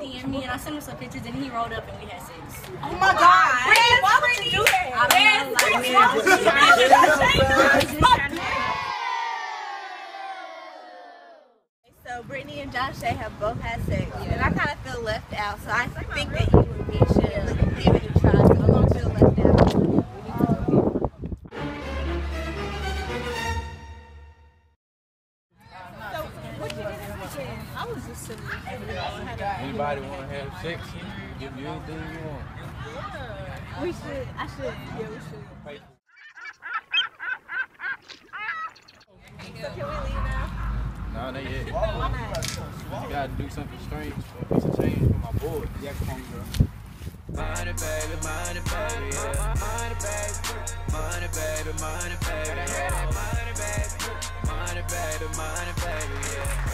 he DM'd me and I sent him some pictures and he rolled up and we had sex. Oh my god. Brittany, why would you do that? So Brittany and Josh they have both had sex, and I kind of feel left out. So I think that you you did this weekend? I was just sitting. Anybody want to have sex? Give you anything you want. Yeah. We should. I should. Yeah, we should. So can we leave now? No, not yet. Why not? You gotta do something strange for a piece of change for my boy. Yeah, come on, girl. Money, baby, money, baby, yeah. Money, baby, money, baby, money, baby, yeah. Money, baby, money, baby, money, baby, yeah.